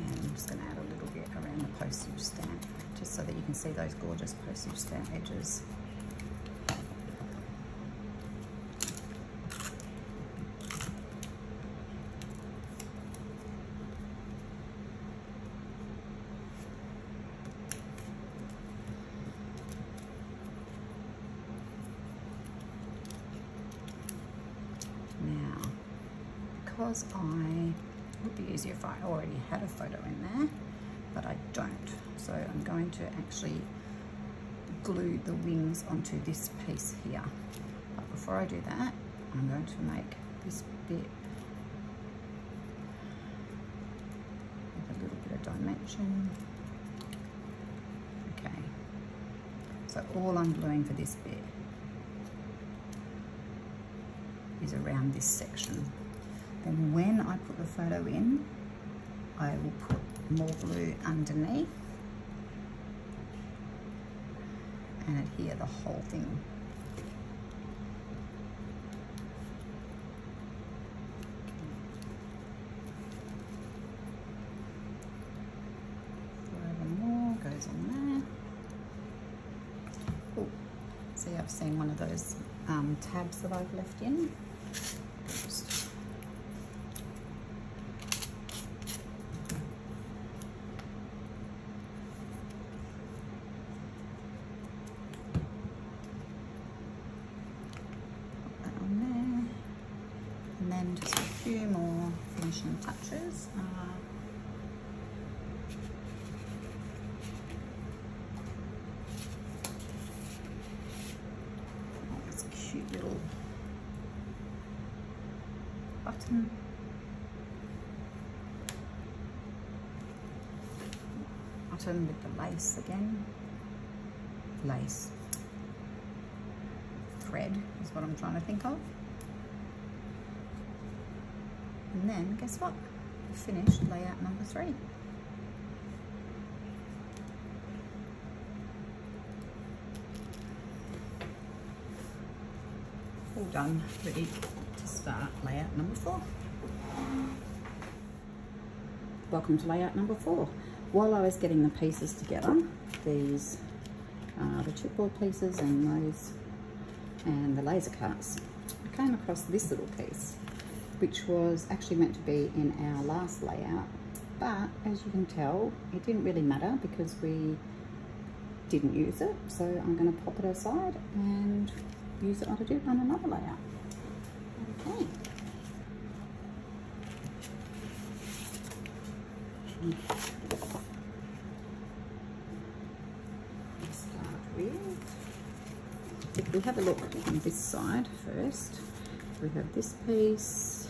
And I'm just going to add a little bit around the postage stamp, just so that you can see those gorgeous postage stamp edges. Now, because I, would be easier if I already had a photo in there, but I don't. So I'm going to actually glue the wings onto this piece here. But before I do that, I'm going to make this bit with a little bit of dimension. Okay, so all I'm gluing for this bit is around this section. Then when I put the photo in, I will put more glue underneath and adhere the whole thing. I've seen one of those um, tabs that I've left in. Just put that on there. And then just a few more finishing touches. Uh, oh, it's a cute little button. With the lace again. Lace. Thread is what I'm trying to think of. And then, guess what? Finished layout number three. All done, ready to start layout number four. Welcome to layout number four. While I was getting the pieces together, these are the chipboard pieces and those and the laser cuts, I came across this little piece, which was actually meant to be in our last layout, but as you can tell, it didn't really matter because we didn't use it. So I'm going to pop it aside and use it on on another layout. Okay. Start with, if we have a look on this side first, we have this piece,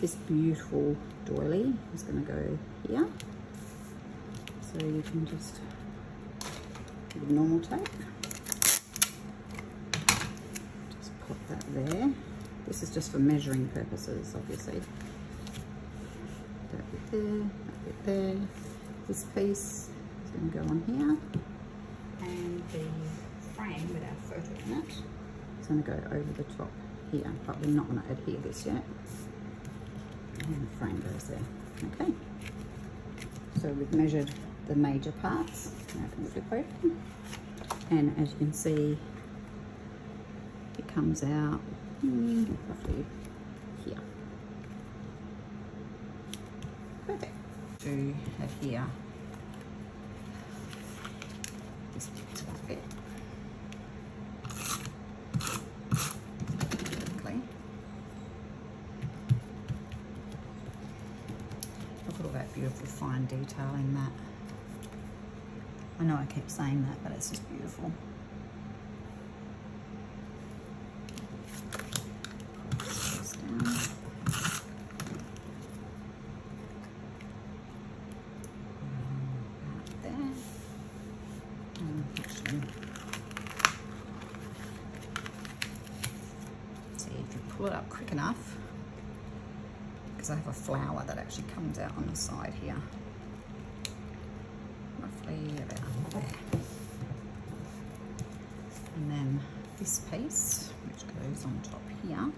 this beautiful doily is going to go here. So you can just with normal tape. Just put that there. This is just for measuring purposes, obviously. That bit there, that bit there. This piece is going to go on here. And the frame with our photo in it is going to go over the top here, but we're not going to adhere this yet. And the frame goes there. Okay. So we've measured the major parts. Now I can flip open. And as you can see, it comes out mm, roughly here. Perfect. To adhere this bit to that bit. Quickly. Look at all that beautiful fine detail in that. I know I keep saying that, but it's just beautiful. Pull it up quick enough, because I have a flower that actually comes out on the side here roughly about there. And then this piece, which goes on top here,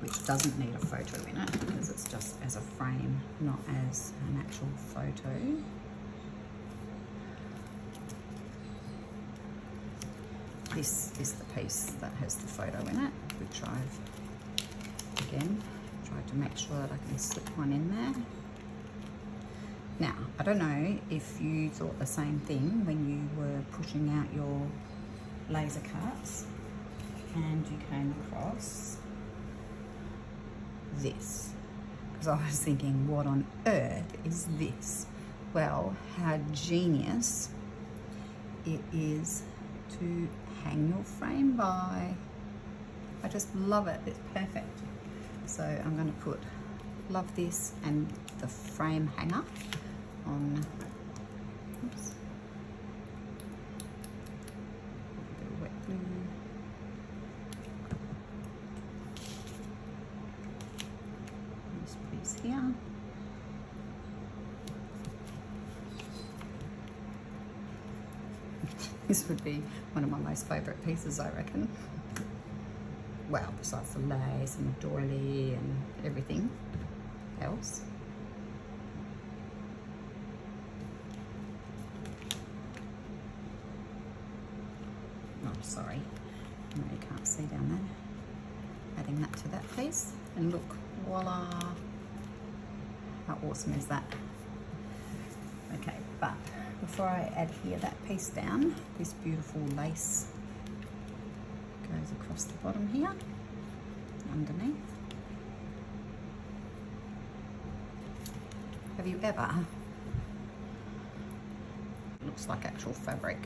which doesn't need a photo in it because it's just as a frame, not as an actual photo. This is the piece that has the photo in it, which I've again tried to make sure that I can slip one in there. Now, I don't know if you thought the same thing when you were pushing out your laser cuts and you came across this. Because I was thinking, what on earth is this? Well, how genius it is to hang your frame by. I just love it, it's perfect. So I'm going to put love this and the frame hanger on oops, wet glue. This piece here. this would be one of my most favourite pieces, I reckon. Well, besides the lace and the doily and everything else. Oh, sorry. I really can't see down there. Adding that to that piece. And look, voila. How awesome is that? Okay, but before I adhere that piece down, this beautiful lace goes across the bottom here, underneath. Have you ever, looks like actual fabric.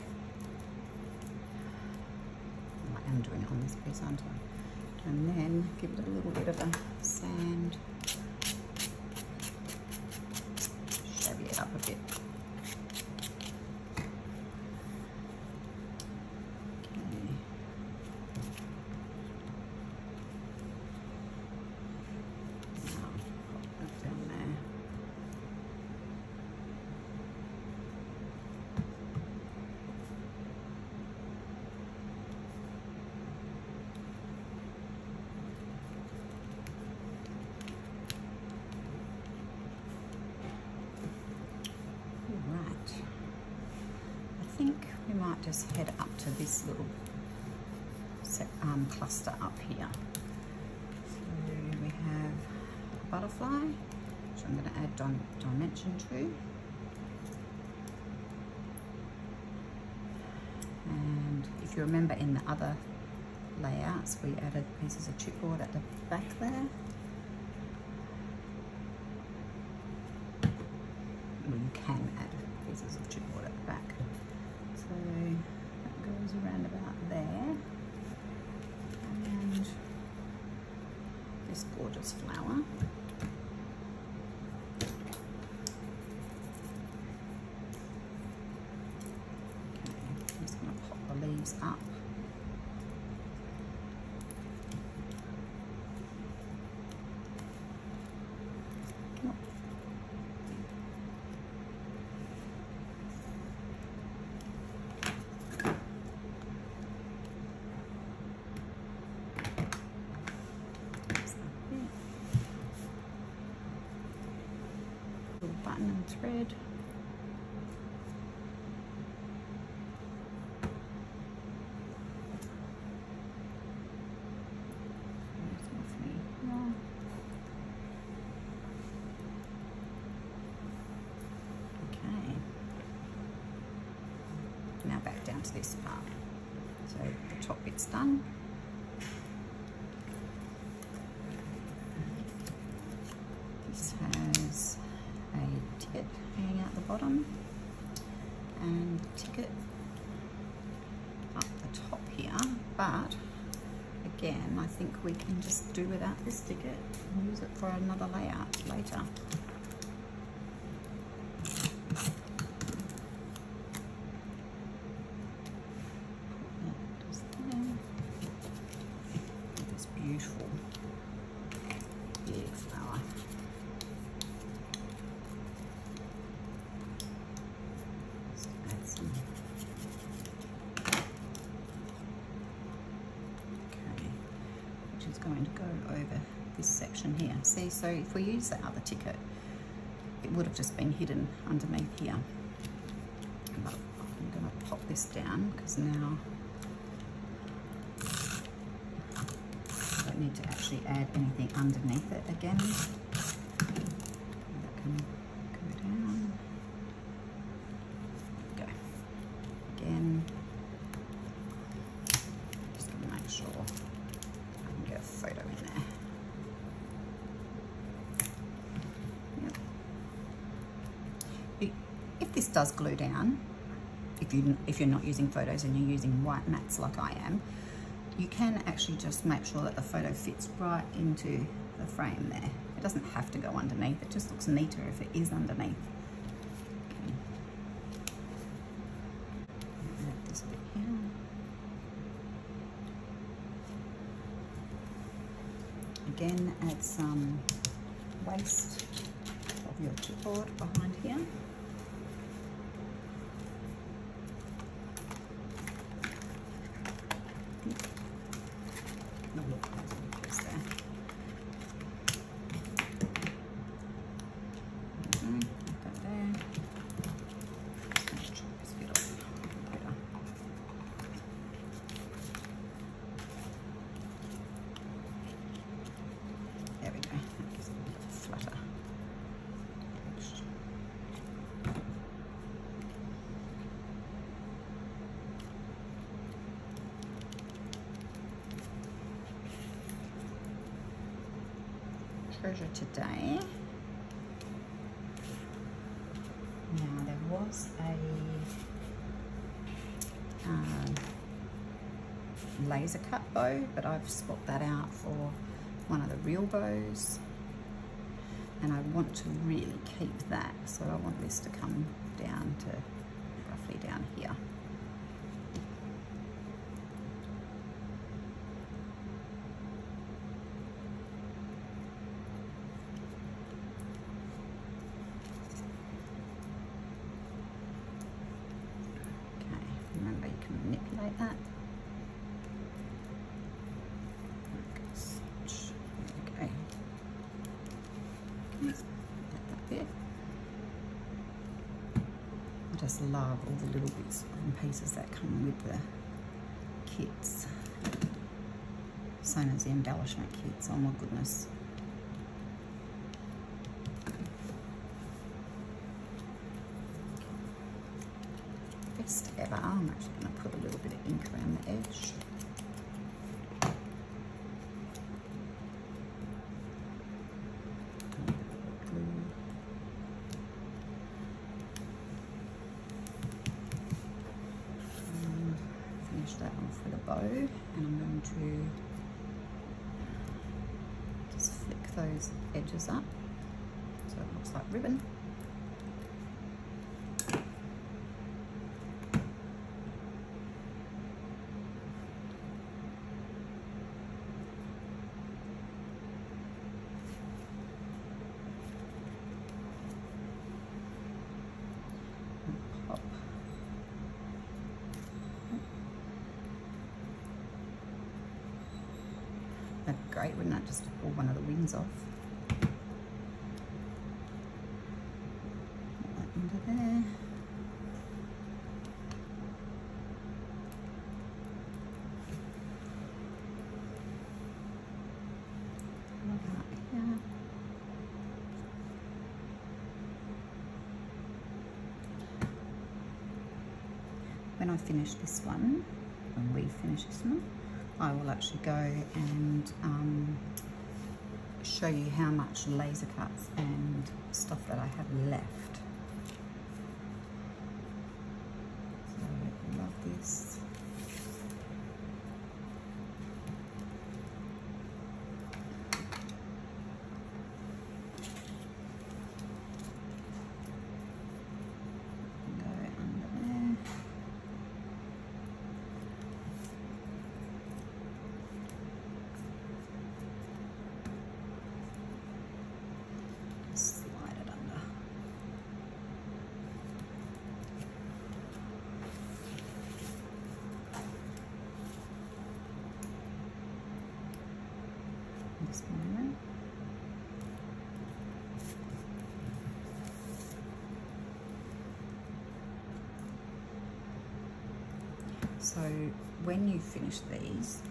I am doing it on this piece, aren't I? And then give it a little bit of a sand, shabby it up a bit. think we might just head up to this little set, um, cluster up here. So we have a butterfly, which I'm going to add dim dimension to. And if you remember in the other layouts, we added pieces of chipboard at the back there. You can add pieces of chipboard at the back. So that around about there. And this gorgeous flower. Okay, I'm just going to pop the leaves up. Nope. There's that bit. Little here. Okay. Now back down to this part. So the top bit's done. This has a ticket hanging out the bottom and ticket up the top here, but again, I think we can just do without this ticket and use it for another layout later. This beautiful big flower. Just add some. Okay, which is going to go over this section here. See, so if we use that other ticket, it would have just been hidden underneath here. But I'm going to pop this down because now I don't need to actually add anything underneath it again. That can go down. Go. Again. Just going to make sure I can get a photo in there. Yep. I- If this does glue down, if you if you're not using photos and you're using white mats like I am, you can actually just make sure that the photo fits right into the frame there. It doesn't have to go underneath, it just looks neater if it is underneath. Okay. Add this bit here. Again, add some waste of your chipboard behind here. No, look, there's a piece there. Mhm, put that there. Just make sure this bit off better. There we go. That gives it a little flutter. Today. Now there was a um, laser cut bow, but I've swapped that out for one of the real bows. And I want to really keep that, so I want this to come down to roughly down here. Okay, remember you can manipulate that. Like such. There we go. Okay, let that bit. I just love all the little bits and pieces that come with the kits. Same as the embellishment kits, oh my goodness. best ever. I'm actually going to put a little bit of ink around the edge. Glue. And finish that off with a bow and I'm going to just flick those edges up so it looks like ribbon. great, wouldn't it? Just pull one of the wings off. Put that under there. Put that here. when I finish this one, when we finish this one, I will actually go and um, show you how much laser cuts and stuff that I have left. So I love this. Go under there. Slide it under. This one around. So when you finish these,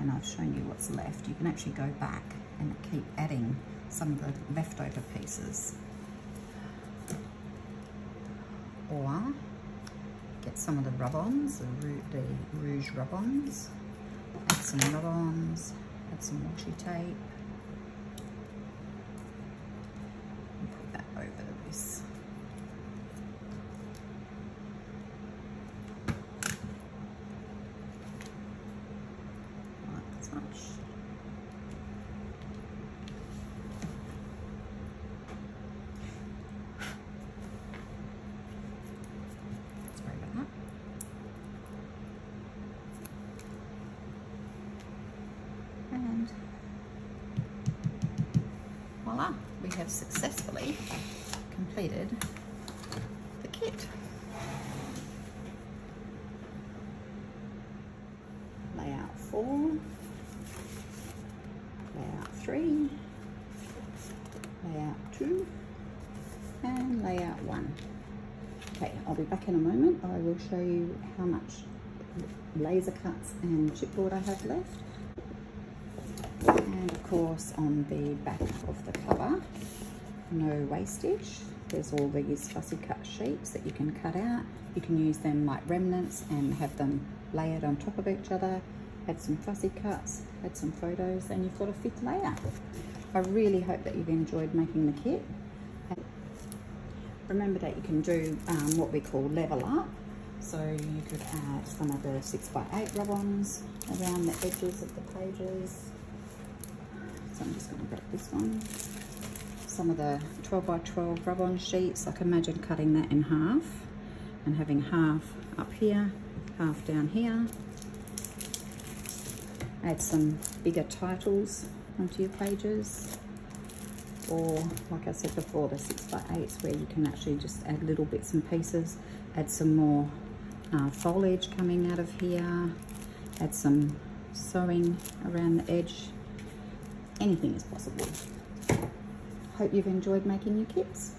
and I've shown you what's left, you can actually go back and keep adding some of the leftover pieces. Or get some of the rub-ons, the, Rouge rub-ons, add some rub-ons, add some washi tape, and put that over this. Like such. Sorry about that. And voila, we have successfully completed the kit. Layout four, layout three, layout two, and layout one. Okay, I'll be back in a moment. I will show you how much laser cuts and chipboard I have left. And of course on the back of the cover, no wastage. There's all these fussy cut sheets that you can cut out. You can use them like remnants and have them layered on top of each other. Add some fussy cuts, add some photos, and you've got a fifth layer. I really hope that you've enjoyed making the kit. Remember that you can do um, what we call level up. So you could add some of the 6x8 rub-ons around the edges of the pages. So I'm just going to grab this one. Some of the 12x12 rub-on sheets, like imagine cutting that in half and having half up here, half down here. Add some bigger titles onto your pages or like I said before the 6x8s where you can actually just add little bits and pieces add some more uh, foliage coming out of here add some sewing around the edge. Anything is possible. Hope you've enjoyed making your kits